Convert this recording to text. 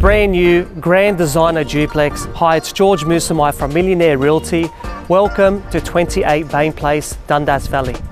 brand new grand designer duplex. Hi, it's George Musumai from Millionaire Realty. Welcome to 28 Bain Place, Dundas Valley.